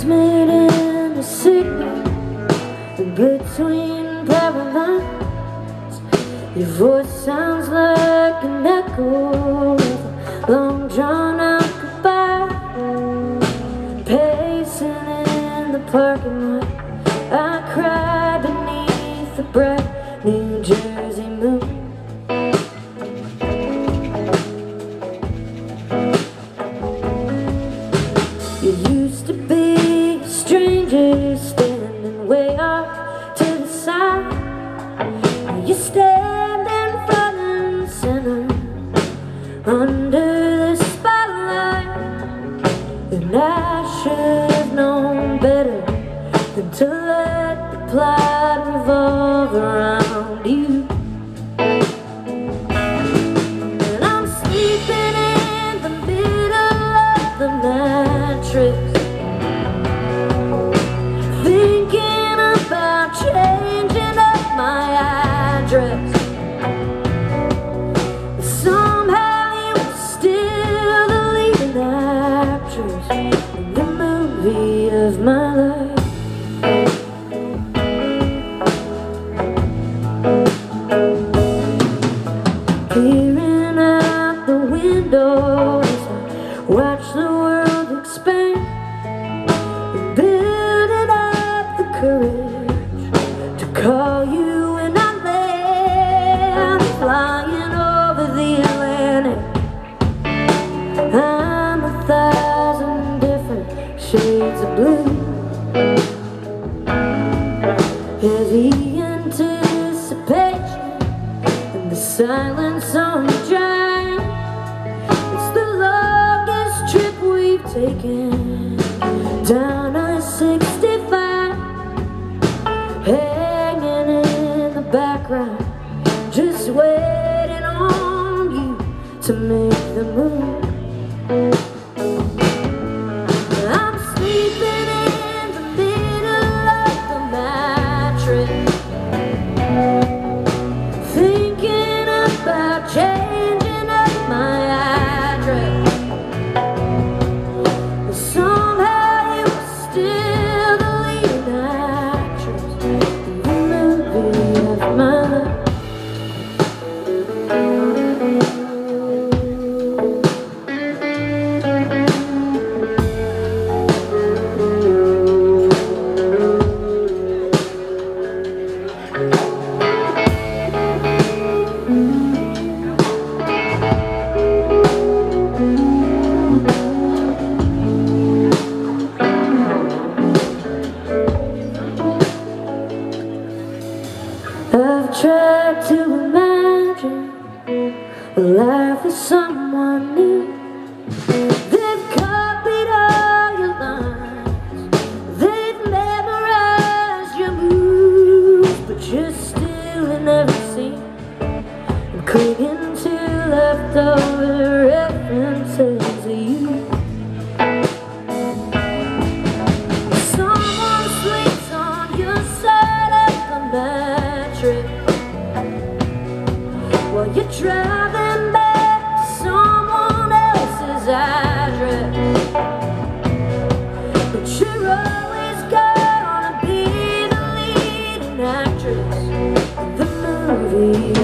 Transmitting a signal between paralyzed Your voice sounds like an echo of long drawn my address. But Somehow you're still the leading actress In the movie of my life. Peering out the window as I watch the world expand. Building up the courage Heavy anticipation and the silence on the drive. It's the longest trip we've taken down I 65. Hanging in the background, just waiting on you to make someone new. They've copied all your lines, they've memorized your moves, but you're still in every scene. I'm clinging to leftover references of you. Someone sleeps on your side of the mattress while you try You.